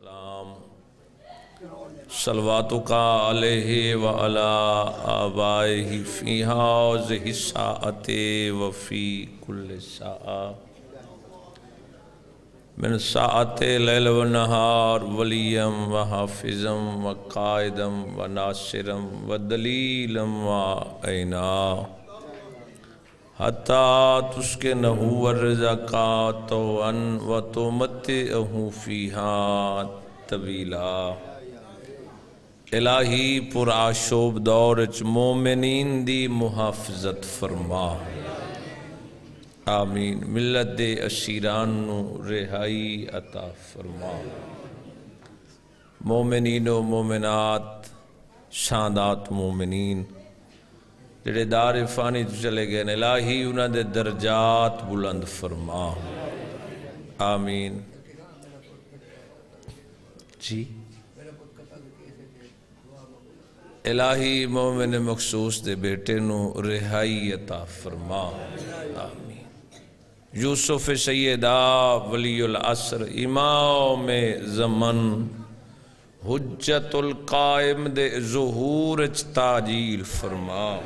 سلام السلام صلواتک علیہ وعلا آبائہ فی حاضہ ساعت وفی کل ساعہ. من ساعت لیل و نہار، ولیم و حافظم و قائدم و ناصرم و دلیلم و اینا حتی تسکنہو ورزقات و ان و تمتعہو فیہا طویلا الہی پر آشوب دورچ مومنین دی محافظت فرما۔ آمین۔ ملت دے اشیران نو رہائی عطا فرما۔ مومنین و مومنات شاندات مومنین۔ جڑے دار فانی تو چلے گئے نے، الہی انہ دے درجات بلند فرما۔ آمین۔ جی۔ الہی مومن مخصوص دے بیٹے نو رہائی عطا فرما۔ آمین۔ یوسف سیدہ ولی العصر امام زمن حجت القائم دے ظہور تاجیل فرما۔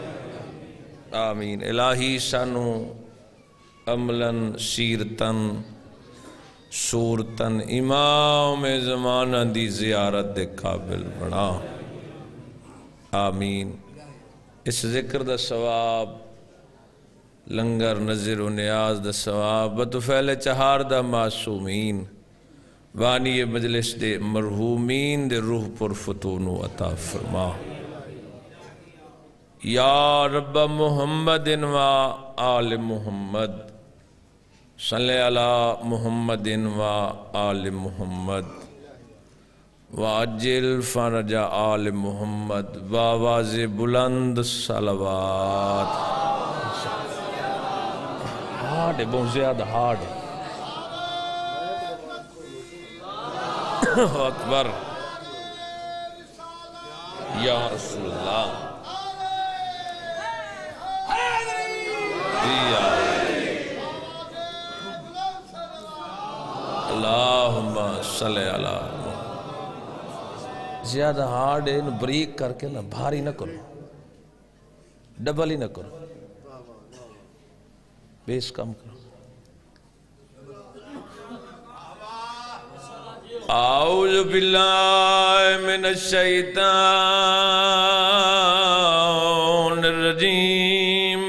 آمین. الہی سانو عملاً سیرتن صورتن امام زمانہ دی زیارت دے قابل بنا. آمین. اس ذکر دا ثواب، لنگر، نظر و نیاز دا ثواب بطفیل چہار دا معصومین، وانی مجلس دے مرحومین دے روح پر فتون و عطا فرما. یا رب محمد و آل محمد صلی علی محمد و آل محمد واجل فرج آل محمد واواز بلند صلوات. ہارڈ ہے، بہت زیادہ ہارڈ ہے. اکبر. یا رسول اللہ. یا اللہم صلی اللہ زیادہ ہارڈ ہے، انہوں بریک کر کے نا بھاری نہ کرو۔ ڈبل ہی نہ کرو۔ بیس کم کرو۔ اعوذ باللہ من الشیطان الرجیم۔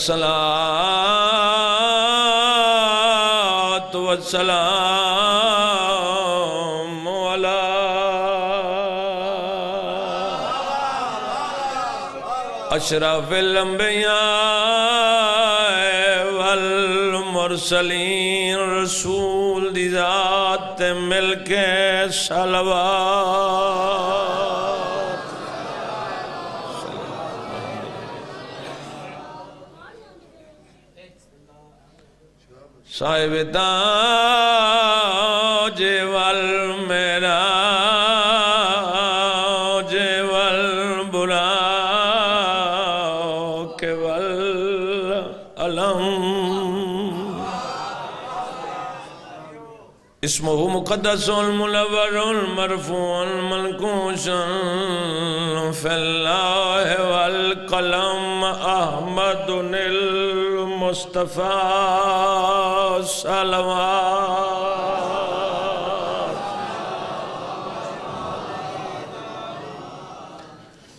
الصلاة والسلام على اشرف الانبیاء والمرسلین رسول دی ذات مل کے صلوات صاحب تاج ول میرا جیول والمیرا جول براک والعلم اسمه مقدس المنور، المرفوع المنكوش في الله والقلم أحمد المصطفى مصطفیٰ سلوات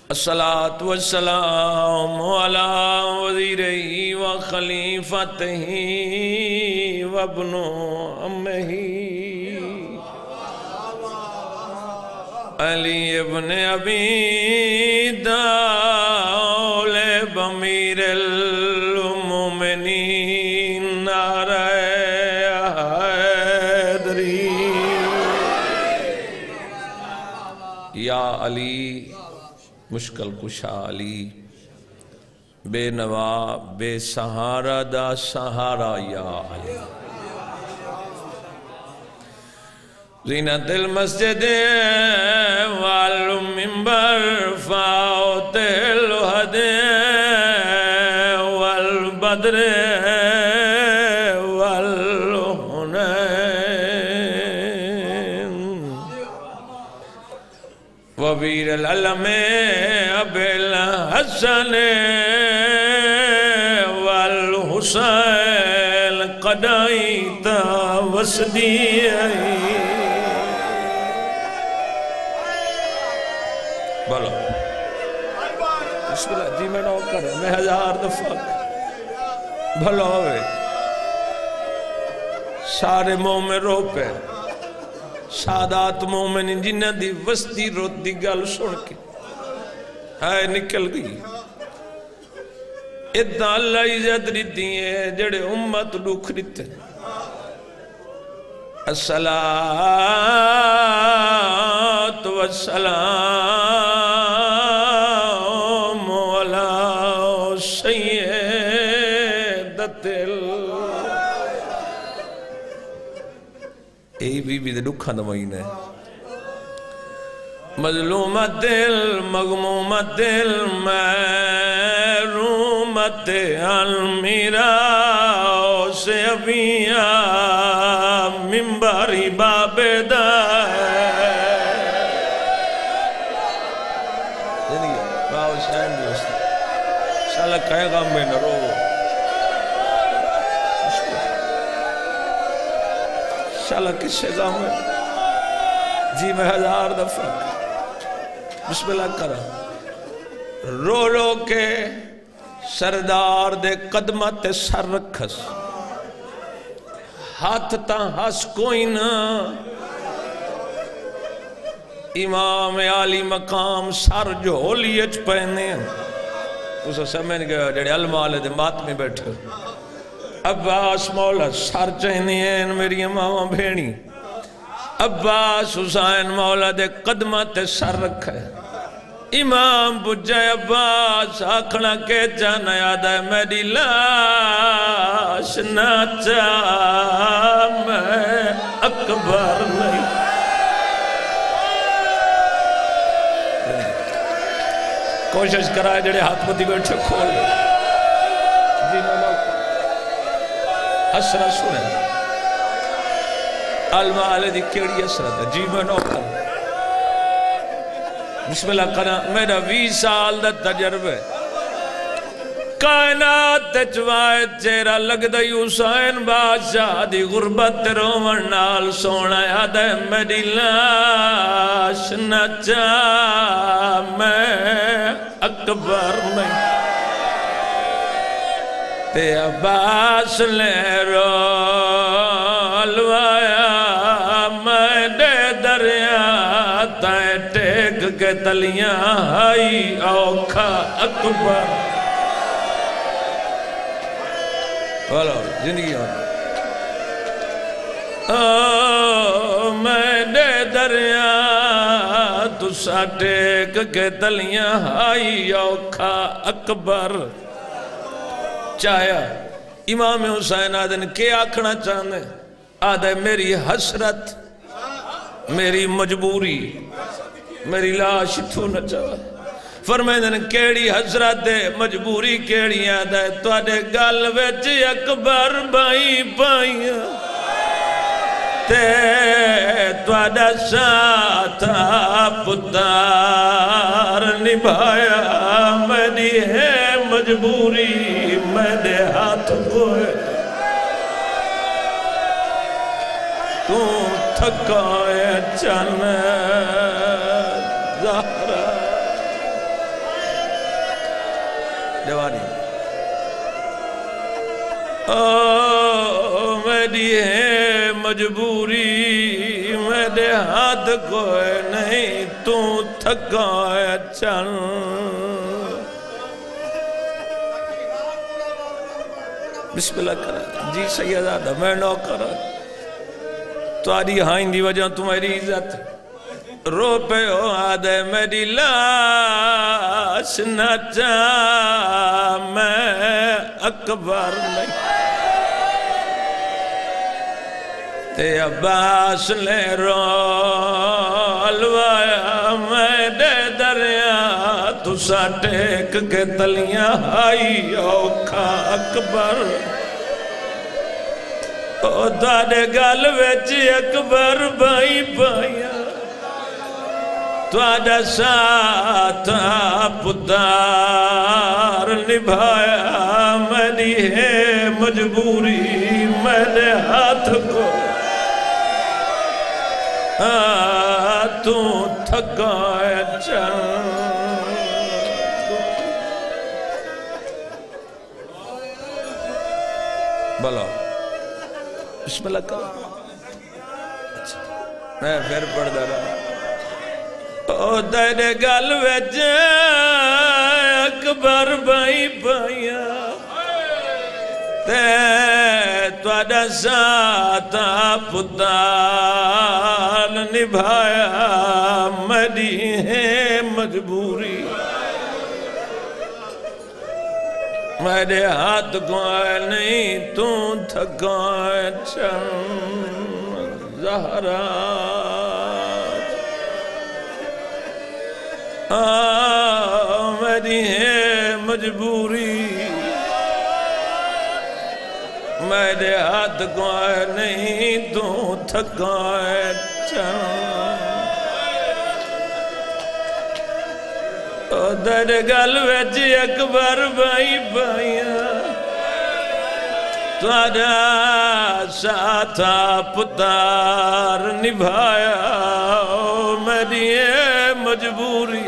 السلات وسلام علی وزیرہی و خلیفتہی و ابنو امہی علی ابن عبید علی، مشکل کشا علی، بے نوا، بے سہارا دا سہارا یا علی۔ زینت المسجد والمنبر فاوت الوحد والبدر وبير العلم أبي الحسن والحسين قدائت وسدي بولو۔ بسم اللہ جی میں نو کرے میں ہزار دفعہ۔ بھلو ہوئے۔ سارے مومن رو پہ سادات مومن جنہ دی وستی روت دی گل سن کے۔ ہائے نکل گئی۔ اتنا اللہ عزت ریتی ہے جڑے امت دکھ ریتے السلام والسلام اے بی بی دے دکھاں دا مہینہ ہے مظلومت دل، مغمومت دل، محرومت المیرا سے ابیا ممبری باب دا یعنی باو شاہم دوست سالہ کہے گا میں نہ رو۔ شالہ کسے گا میں؟ جی میں ہزار دفعہ۔ بسم اللہ کرا رو رو کے سردار دے قدمت سر رکھس۔ ہاتھ تا ہس کوئی نہ۔ امام عالی مقام سر جو ہولی اچ پہنے اسے سمجھ گیا جڑے علمالے دے مات میں بیٹھے عباس مولا، سر چہنی ہیں، میری ماما بھینی۔ عباس حسین مولا دے قدمت سر رکھے۔ امام بجھے عباس آکھنا کے جانا یاد ہے، میری لاش ناچا میں اکبر نہیں۔ کوشش کرائے جڑے ہاتھ پتی بیٹھے کھول۔ حسرت، سنیں۔ المال دی کیڑی حسرت ہے؟ جی میں نو کر۔ بسم اللہ کرنا میرا وی سال دا تجربہ کائنات چوائے چیرا لگ دا حسین بادشاہ دی غربت رومن نال سونا یاد ہے میری لاش نچا میں اکبر میں تے عباس لے رو الوایا میں دے دریا تائیں ٹیک کے تلیاں ہائی اوکھا اکبر۔ بولو زندگی ہو میں دے دریا تسا ٹیک کے تلیاں ہائی اوکھا اکبر۔ چاہیا۔ امام حسین آدن کے آکھنا چاہنے آدھے میری حسرت، میری مجبوری، میری لاش تو نہ چاہے۔ فرمیدن کیڑی حضرت مجبوری کیڑی آدھے تو آدھے گل ویچ اکبر بائی بائی تے تو آدھے ساتھا پتار نبھایا میری ہے۔ مجبوری میرے ہاتھ کوئے تو تھکائے چن زہرہ جوانی۔ او میری ہے مجبوری میرے ہاتھ کوئے نہیں تو تھکائے چن بسم اللہ کرا۔ جی سیدادہ میں نو کرا تو آدھی ہائیں دی وجہ تمہاری عزت۔ رو پہ ہو آدھے میری لاش نہ چاہ میں اکبر نہیں۔ تے عباس لے رولوایا میں دے دریا تو سا ٹیک کے تلیاں آئی، اوکھا اکبر۔ او دادے گل ویچی اکبر بائی بائیاں تھوڑا ساتھ پتار نبھایا میری ہے مجبوری میں نے ہاتھ کو۔ تو تھکائے چل بلو بسم اللہ کا۔ میں پھر پڑھ دا رہا۔ او تیرے گل وچ اکبر بائی پایا تے تواڈا ساتھ پتال نبھایا میری ہے مجبوری۔ میرے ہاتھ کو نہیں، تو تھکائے چل زہرہ میری ہے مجبوری۔ میرے ہاتھ کو آئے نہیں، تو تھکائے در گل ویچ اکبر بائی بائیاں تھوڑا ساتھا پتار نبھایا میری مجبوری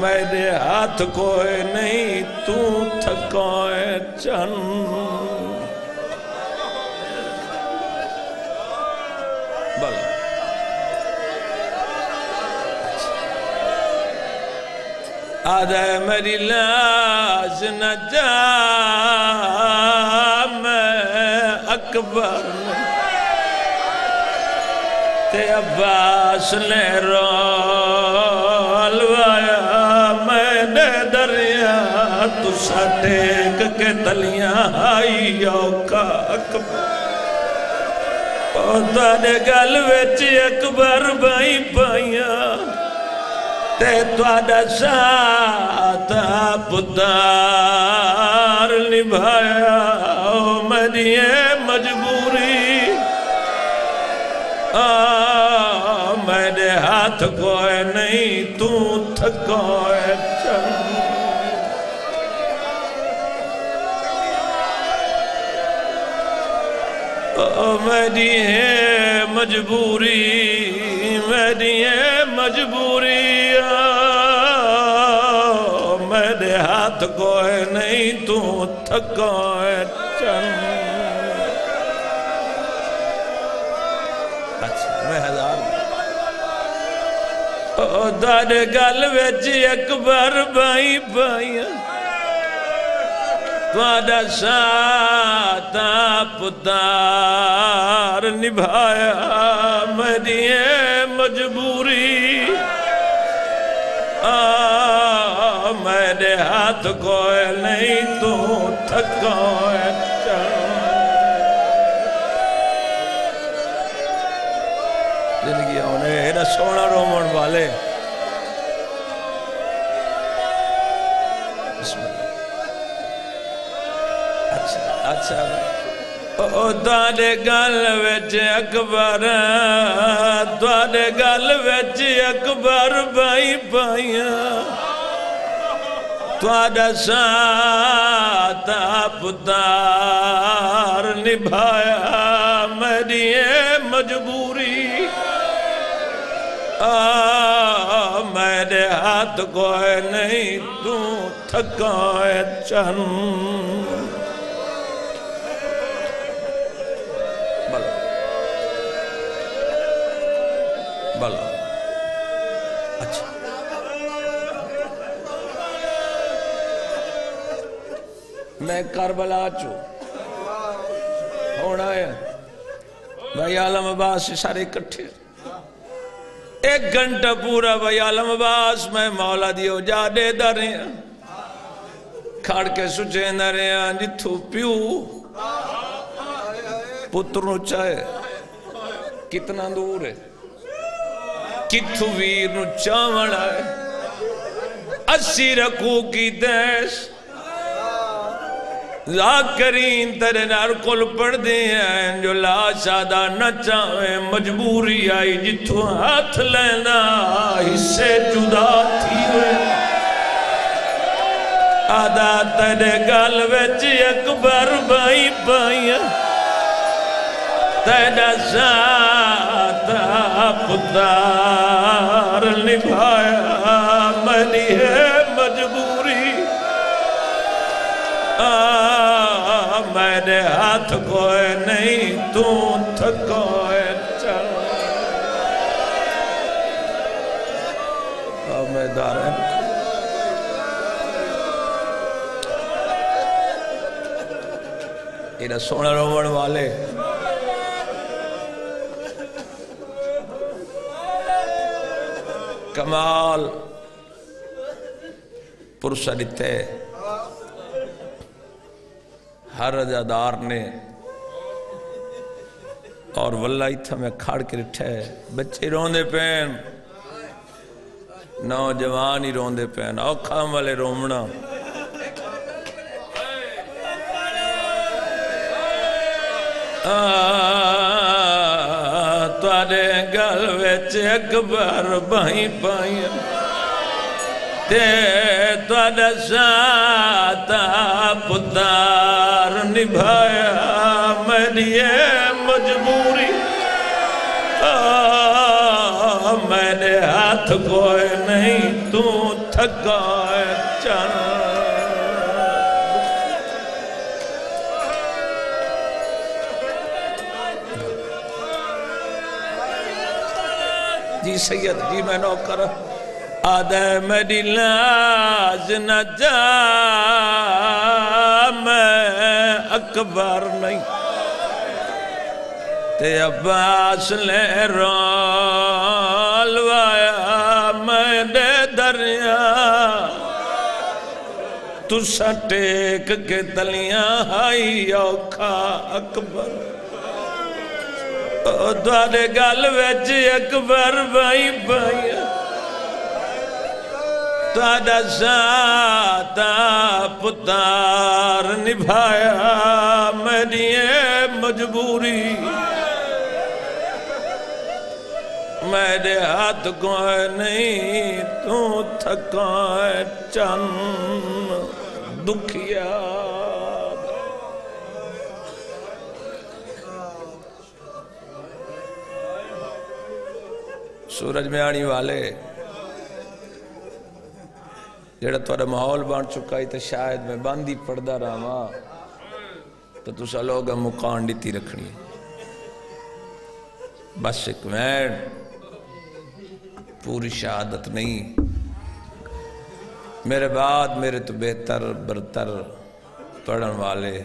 میرے ہاتھ کوئے نہیں تو تھکائے چن آدھے میری لاش نہ جا میں اکبر تے عباس نے رولوایا میں نے دریا، تو سٹیک کے تلیاں آئی اوکا اکبر. پودا نے گل ویچ اکبر بائی پائیاں تے تواڈا ساتھ پتار نبھایا او میری مجبوری میرے ہاتھ کوئے نہیں تو تھکوئے چل میری ہے مجبوری میری ہے مجبوری۔ میرے ہاتھ کوئے نہیں، تو تھکوئے چل اچھا میں ہزار۔ دار گل ویچ اکبر بائی بائیاں تھوڑا ساتھ پتار نبھایا میری مجبوری میرے ہاتھ کوئے نہیں تو تھکوئے زندگی آنے ایڈا سونا رومن والے اچھا اچھا او دوارے گل ویچ اکبر دوارے گل ویچ اکبر بائی بائیاں توارا ساتھ پتار نبھایا میری مجبوری میرے ہاتھ کوئے نہیں تو تھکائے چن میں کربلا چو۔ ہونا ہے۔ بھائی عالم عباس سے سارے کٹھے ایک گھنٹہ پورا بھائی عالم باس میں مولا دیو جا دے در ہاں۔ کھڑ کے سچے نہ رہے ہاں، جتھو پیو۔ پتروں چاہے۔ کتنا دور ہے۔ کتھو ویر نو چاوڑا ہے۔ اسی رکھو کی دیش ذاکرین تیرے نار کل پڑھ دے ہیں، جو لا شادہ نہ چاہے مجبوری آئی جتو ہاتھ لینا حصے جدا تھی ہوئے۔ آدھا تیرے گال ویچ اکبر بائی بائی تیرے ساتھ پتار نبھایا منی ہے۔ میں نے ہاتھ کوئے نہیں، تو تھکوئے چل۔ میں دارن اینا سونا رومن والے۔ کمال۔ پرسہ دیتے۔ ہر رجادار نے اور واللہ تھا میں کھاڑ کے رٹھے بچے روندے پین۔ نوجوان ہی روندے پین۔ اوکھام والے رومنا۔ توڑے گل ویچ اکبر بھائی بھائی تے توڑے ساتا پتار نبھایا میری مجبوری میں نے ہاتھ کوئے نہیں، تو تھکائے چل جی سید جی میں نوکر آدھے میری لاز نہ جا میں اکبر نہیں۔ تے عباس لے رول وایا، میں دے دریا۔ تو سٹیک کے تلیاں ہائی، اوکھا اکبر۔ دوارے گل ویچ اکبر بھائی بھائی۔ توڑا ساتا پتار نبھایا میری مجبوری میرے ہاتھ کوئے نہیں تو تھکائے چن دکھیا سورج میں آنی والے جڑا توڑا محول بان چکا ہی تو شاید میں باندی پڑھدا رہا تو تسا لوگا مقان دیتی رکھنی بس ایک وین، پوری شہادت نہیں۔ میرے بعد میرے تو بہتر، برتر پڑھن والے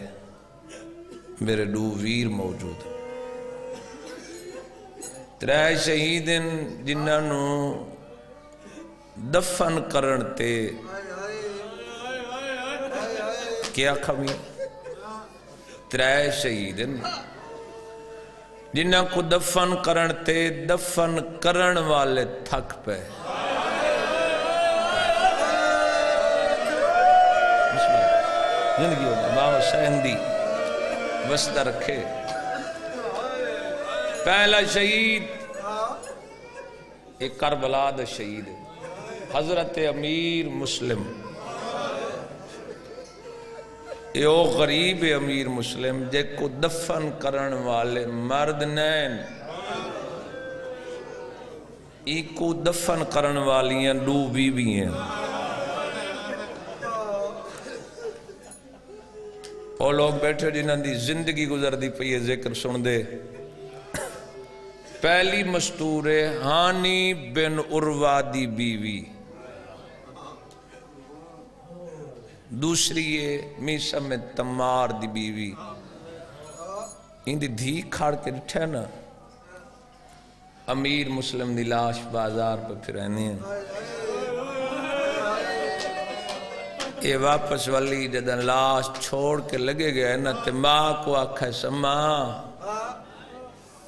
میرے دو ویر موجود۔ ترے شہیدن جنہوں دفن کرن تے۔ کیا کمی ترے شہیدن جنہ کو دفن کرن تے دفن کرن والے تھک پہ زندگی ہوگا ماں حسین دی وسطہ رکھے۔ پہلا شہید، ایک کربلا دا شہید ہے۔ حضرت امیر مسلم۔ یہ او غریب امیر مسلم جے کو دفن کرن والے مرد نین۔ ایک کو دفن کرن والی ہیں دو بی بی ہیں وہ لوگ بیٹھے جنہاں دی زندگی گزر دی پئی ذکر سن دے۔ پہلی مستور ہانی بن عروہ دی بیوی۔ دوسری ہے میسم تمار دی بیوی۔ ان دی دھی کھاڑ کے رٹھے نا۔ امیر مسلم دی لاش بازار پہ پھرانے ہیں۔ یہ واپس والی جدن لاش چھوڑ کے لگے گئے نا تے ماں کو آکھا سما،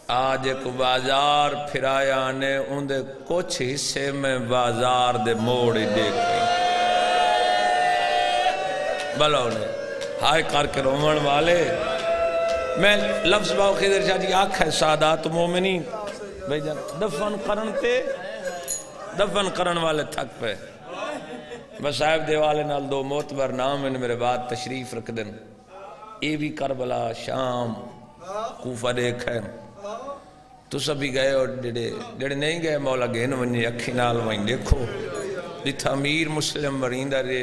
آج ایک بازار پھرایا نے اندھے کچھ حصے میں بازار دے موڑی دیکھیں بلو نے ہائے کر کے رومن والے۔ میں لفظ باو خیدر شاہ جی آکھ ہے سادات مومنی۔ بھئی جان، دفن کرن تے، دفن کرن والے تھک پہ بس صاحب دے والے نال دو موتبر نام ان میرے بعد تشریف رکھ دن اے بھی کربلا شام، کوفہ دیکھ ہے تو سبھی گئے اور جڑے جڑے نہیں گئے، مولا گئے نو منی اکھی نال وہیں دیکھو۔ دیتھا امیر مسلم مریندہ رے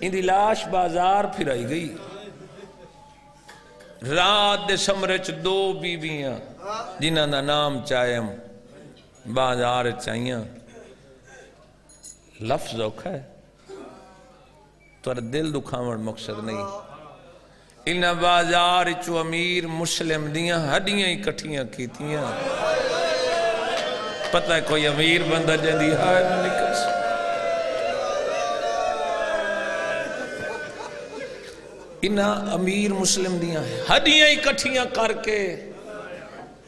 ان دی لاش بازار پھر آئی گئی۔ رات دے سمرچ دو بیویاں جنہ دا نام چاہیم بازار چاہیاں لفظ اوکھا ہے۔ تو دل دکھاون مقصد نہیں۔ ان بازار چو امیر مسلم دیاں ہڈیاں ہی کٹھیاں کیتیاں۔ پتہ ہے کوئی امیر بندہ جندی ہائے نہ نکل انہا امیر مسلم دیاں ہڈیاں ہی کٹھیاں کر کے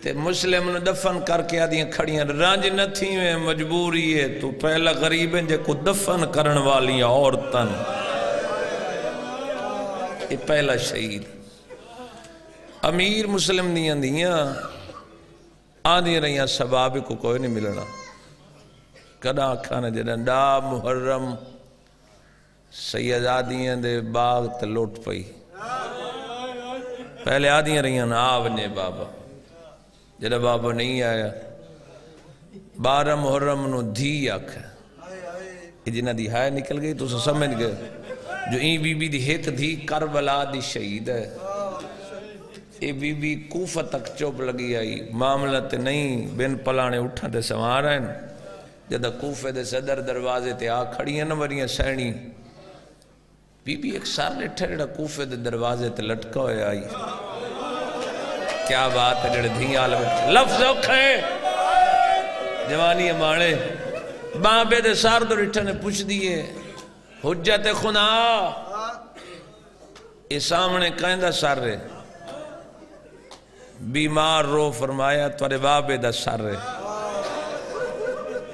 تے مسلم نے دفن کر کے آدیاں کھڑیاں۔ رانج نہ تھی میں مجبوری ہے۔ تو پہلا غریب ہیں جے کو دفن کرن والیاں عورتن یہ پہلا شہید۔ امیر مسلم دیاں دیاں۔ آدھی رہیاں سباب کو کوئی نہیں ملنا۔ کدا کھانا جدن ڈا محرم سید آدیاں دے باغ تے لوٹ پئی۔ پہلے آدیاں رہیاں نا آونے بابا۔ جدہ بابا نہیں آیا، بارہ محرم نو دھی آکھ یہ جنہ دی ہائے نکل گئی تو سمجھ گئے۔ جو این بی بی دی ہیت دھی، کربلا دی شہید ہے۔ یہ بی بی کوفہ تک چوپ لگی آئی۔ معاملہ تے نہیں بین پلانے اٹھا تے سوار ہیں۔ جدہ کوفہ دے صدر دروازے تے آ کھڑی ہیں نمبریاں سینی۔ بی بی ایک سار لٹھا جڑا کوفہ دے دروازے تے لٹکا ہوئے آئی۔ کیا بات ہے جڑے دھی عالم لفظ اوکھے۔ جوانی امانے بابے دے سار دو لٹھا نے پوچھ دیئے۔ حجت خدا۔ یہ سامنے کہندہ سر رہے بیمار رو فرمایا توارے بابے دا سر رہے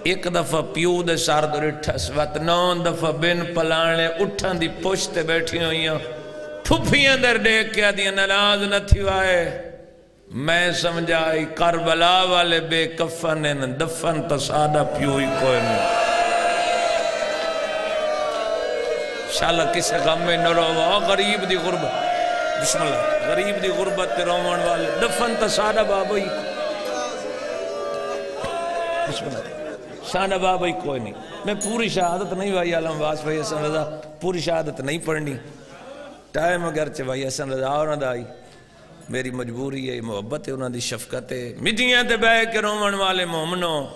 ایک دفعہ پیو دے سار دو رٹھس وقت نون دفعہ بن پلانے اٹھان دی پوشتے بیٹھی ہوئیاں پھوپیاں در دیکھ کیا دیا نراز نہ تھی وائے میں سمجھائی کربلا والے بے کفن ہیں دفن تا سادہ پیوئی کوئی نہیں شاءاللہ کسے غم میں نہ رو غریب دی غربت بسم اللہ غریب دی غربت تے رومان والے دفن تا سادہ بابا ہی بسم اللہ شانہ بابا ہی کوئی نہیں۔ میں پوری شہادت نہیں بھائی علم واس بھائی، حسن رضا، پوری شہادت نہیں پڑھنی۔ ٹائم اگرچہ بھائی، حسن رضا اور نہ دائی۔ میری مجبوری ہے، محبت ہے انہوں دی شفقت ہے۔ مٹیاں تے بے کے رومن والے مومنوں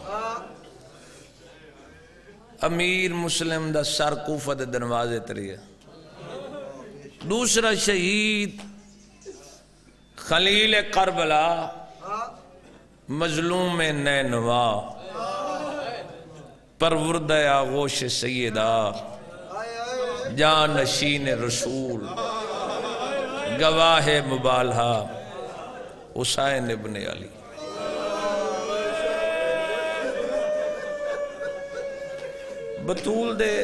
امیر مسلم دا سر کوفہ دے دنوازے تری ہے۔ دوسرا شہید خلیل کربلا، مظلوم نینوا۔ پرورد آغوش سیدہ جانشین رسول، گواہ مبالحہ، حسین ابن علی۔ بطول دے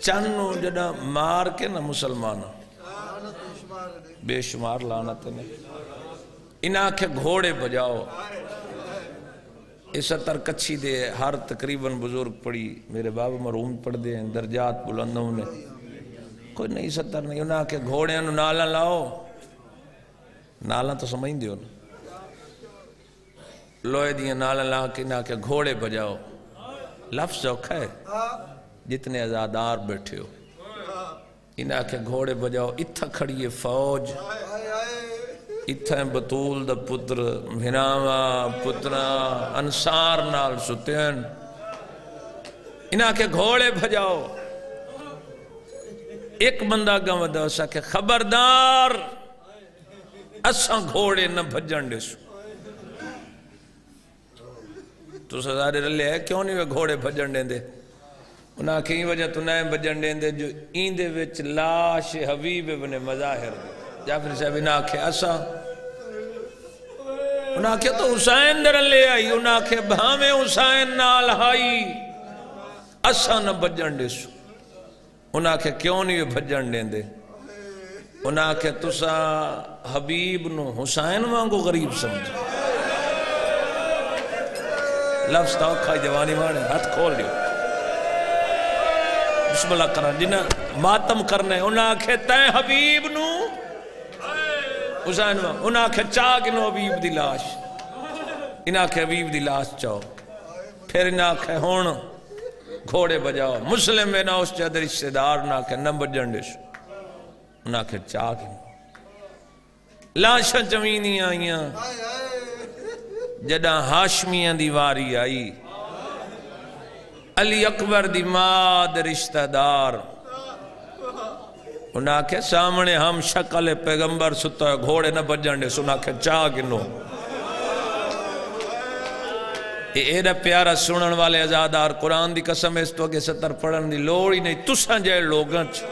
چنو جڑا مار کے نا مسلمان، بے شمار لانت نے۔ ان آنکھیں گھوڑے بجاؤ۔ اس اتر کچھی دے ہر تقریباً بزرگ پڑی میرے بابا مرحوم پڑھ دے ہیں، درجات بلندوں نے کوئی نہیں ستر نہیں، انہاں کے گھوڑے انہوں نالا لاؤ۔ نالا تو سمجھ دیو نا۔ لوئے دیئے نالا لا کے انہاں کے گھوڑے بجاؤ۔ لفظ اوکھا ہے۔ جتنے ازادار بیٹھے ہو۔ انہاں کے گھوڑے بجاؤ اتھا کھڑی ہے فوج۔ اتھا بطول دا پتر بھناوا پترا انسار نال ستین انہاں کے گھوڑے بجاؤ ایک بندہ گا ودا سا کہ خبردار اساں گھوڑے نہ بھجن دے سو تو سارے رلے ہے کیوں نہیں وہ گھوڑے بھجن دیں دے انہاں کہیں وجہ تو نئے بجن دیں دے جو این دے وچ لاش حبیب ابن مظاہر دے جعفر صاحب انہاں کھے اسا انہاں کھے تو حسین در لے آئی۔ انہاں کھے بھامے حسین نال ہائی اسا نہ بجن دے سو۔ انہاں کھے کیوں نہیں بجن دیں دے انہاں کھے تسا حبیب نو حسین وانگو غریب سمجھ لفظ تاؤ کھائی جوانی مانے ہاتھ کھول لیو بسم اللہ کرنا جنہ ماتم کرنے انہاں آکھے تین حبیب نو حسین انہاں آکھے چاہ نو حبیب دی لاش۔ انہاں آکھے حبیب دی لاش چاہو۔ پھر انہاں آکھے ہون گھوڑے بجاؤ۔ مسلم میں نہ اس چادر رشتہ دار نہ آکھے نمبر جنڈش انہاں آکھے چاہ نو۔ لاشاں چمینی آئیاں۔ جدہ ہاشمیاں دیواری آئی، علی اکبر دی ماد رشتہ دار۔ انہاں کے سامنے ہم شکل پیغمبر ستا ہے گھوڑے نہ بجن دے سنا کے چاہ گنو۔ ایڈا پیارا، سنن والے ازادار قرآن دی قسم، اس تو کہ ستر پڑھن دی لوڑی نہیں۔ تساں جائے لوگاں چھ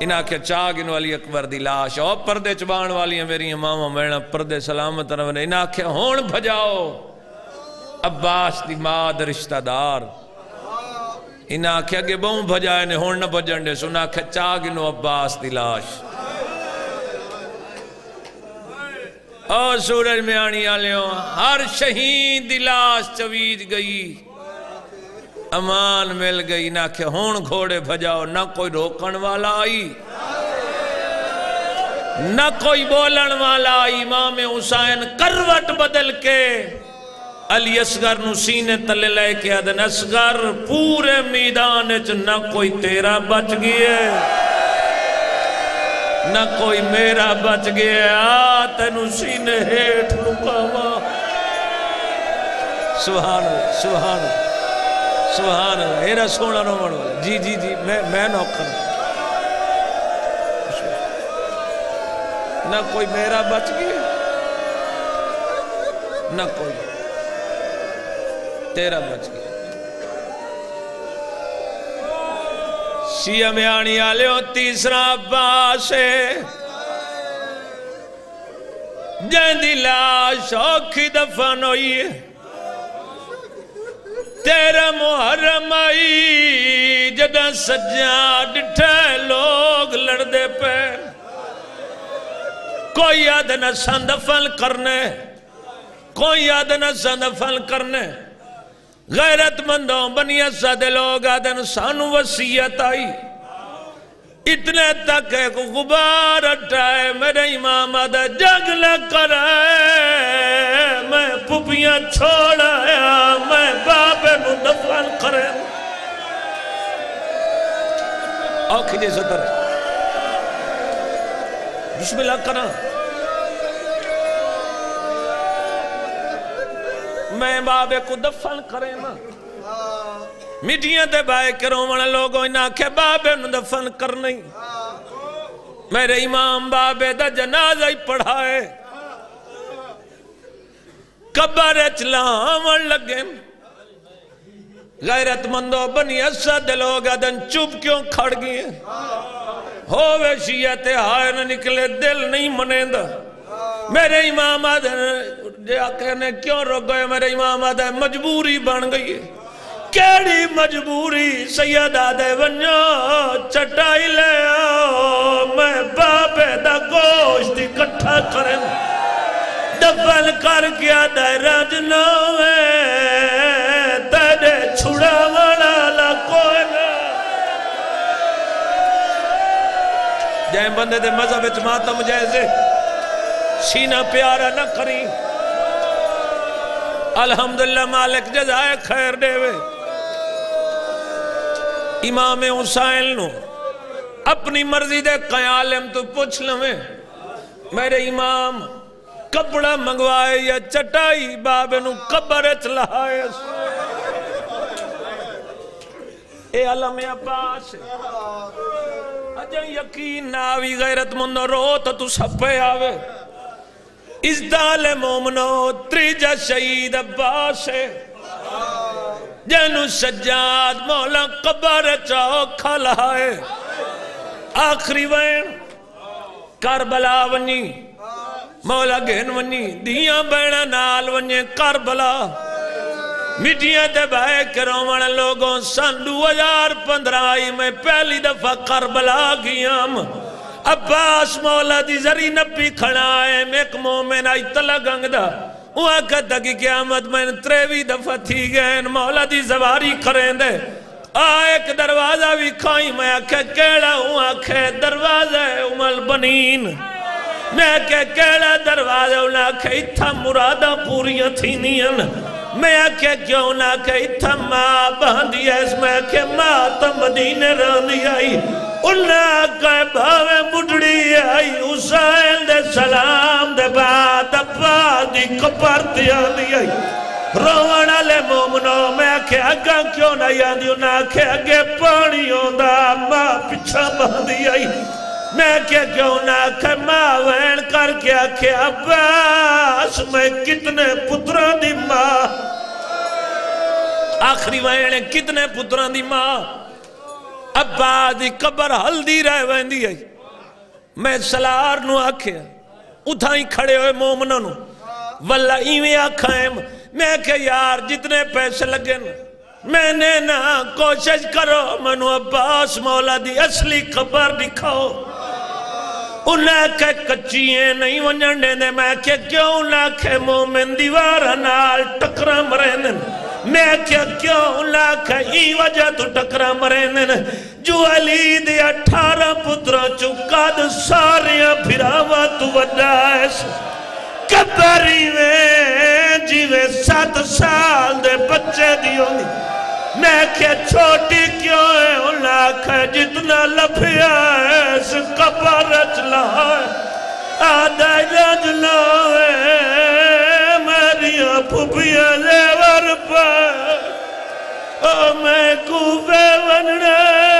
انہاں کے چاہ گنو علی اکبر دی لاش۔ اور پردے چبان والی ہیں میری امامہ میرنا پردے سلامت رہنے انہاں کے ہون بھجاؤ۔ عباس دی ماد رشتہ دار۔ انہاں آکھے اگے بہوں بھجائے نے ہون نہ بجن دے۔ سنہاں آکھے چاگنو عباس دی لاش۔ اور سورج میں آنی آلیوں، ہر شہید دی لاش چوید گئی۔ امان مل گئی۔ نہ کہ ہون گھوڑے بھجاؤ نہ کوئی روکن والا آئی۔ نہ کوئی بولن والا آئی۔ امام حسین کروٹ بدل کے۔ علی اسگر نو سینے تلے لے کے آدھن اسگر پورے میدان اچھ نہ کوئی تیرا بچ گئے نہ کوئی میرا بچ گیا آتے نو سینے ہیٹ لکاوا سبحان سبحان سبحان اللہ۔ سونا نو مڑو۔ جی جی جی میں میں نہ کوئی میرا بچ گیا نہ کوئی۔ تیرا بچ گیا شیعہ میں آنی آلے ہو تیسرا عباس ہے۔ جن دی لاش اوکھی دفن ہوئی ہے۔ تیرا محرم آئی جدہ سجاد ڈھے لوگ لڑدے پہ کوئی یاد نہ سندفن کرنے، کوئی یاد نہ سندفن کرنے۔ غیرت مندوں بنیا سادے لوگ آدن سانو وسیعت آئی۔ اتنے تک ایک غبار اٹھائے، میرے امام آدھا جگ لے میں پپیاں چھوڑ آیا، میں بابے نو دفن کرے۔ آنکھ جیسے ترے۔ بسم اللہ کرنا۔ میں بابے کو دفن کرے نا میڈیاں دے بائے کروں من لوگوں انہاں کے بابے نو دفن کر میرے امام بابے دا جنازہ ہی پڑھائے۔ کبر اچلامن لگے۔ غیرت مندو بنی اسد لوگ ادن چپ کیوں کھڑ گئے۔ ہووے شیعت ہائے نہ نکلے دل نہیں منیندہ میرے امام آدھے جا کہنے کیوں رک گئے میرے امام آدھے مجبوری بن گئی ہے؟ کیڑی مجبوری سید آدھے ونجو چٹائی لے آؤ میں بابے دا گوشت اکٹھا کریں دفل کر گیا دائرہ جنوے تیرے چھڑا وڑا لکوئے نا جائیں بندے دے مذہب اچماتم جیسے سینہ پیارا نہ کریں الحمدللہ مالک جزائے خیر دے وے امام حسین نو اپنی مرضی دے قیالم تو پوچھ لمیں میرے امام، کپڑا منگوائے یا چٹائی بابے نو قبر اچلائے اے علم عباس اجن یقین ناوی غیرت مندو رو تو تو سب پہ آوے۔ اس دال مومنو تریجہ شہید عباس ہے۔ جنو سجاد مولا قبر چاہو کھلائے آخری وین کربلا ونی، مولا گھن ونی دیاں بینا نال ونی کربلا۔ مٹیاں تے بھائے کروں من لوگوں سن دو ہزار پندرائی میں پہلی دفعہ کربلا گیام عباس مولا دی زری نپی کھڑا ہے میک مومن آئی تلا گنگ دا۔ وہاں کہتا کہ قیامت میں تریوی دفعہ تھی گئے۔ مولا دی زواری کریں دے۔ ایک دروازہ بھی کھائی۔ میں آکھے، کیڑا؟ ہوں آکھے، دروازہ امال بنین۔ میں آکھے، کیڑا دروازہ؟ ہوں آکھے اتھا مرادہ پوریاں تھی نین میں آکھے، کیوں نہ آکھے اتھا ماں بہندی ہے۔ اس میں آکھے، ماں تا مدینہ راندی آئی۔ انہاں آکھے بھاوے مڈڑی آئی، حسین دے سلام دے بعد اپا دی کپرتی آندی آئی۔ رونا لے مومنو میں آکھے اگا کیوں نہ یادی انہاں آکھے اگے پانی ہوندہ ماں پچھا بہندی آئی۔ میں کہ کیوں نہ آکھے؟ ماں وین کر کے آکھے، عباس، میں کتنے پتران دی ماں۔ آخری وین کتنے پتران دی ماں؟ عباس دی قبر حل رہ وین دی آئی۔ میں سلار نو آکھے اتھائی کھڑے ہوئے مومنوں نو۔ واللہ ایویں آکھائیں میں کہ یار جتنے پیسے لگے نا میں نے نا کوشش کرو، منو عباس مولا دی اصلی خبر دکھاؤ۔ انہیں کہ کچیئے نہیں ونجنڈے دے میں کہ کیوں نہ کہ مومن دیوارہ نال ٹکرہ مرینن میں کہ کیوں نہ کہ ای وجہ تو ٹکرہ مرینن جو علی دے اٹھارہ پترہ چکا دے، ساریاں پھراوہ تو وڈائش کبری میں جیوے سات سال دے بچے دیوں گی میں کہ چھوٹی کیوں ہے؟ اللہ کہ جتنا لفیا ہے، اس قبر اچلا ہے۔ آدھا ججلا ہے۔ میری پھپیا لیور پر او میں کوفے ونڑے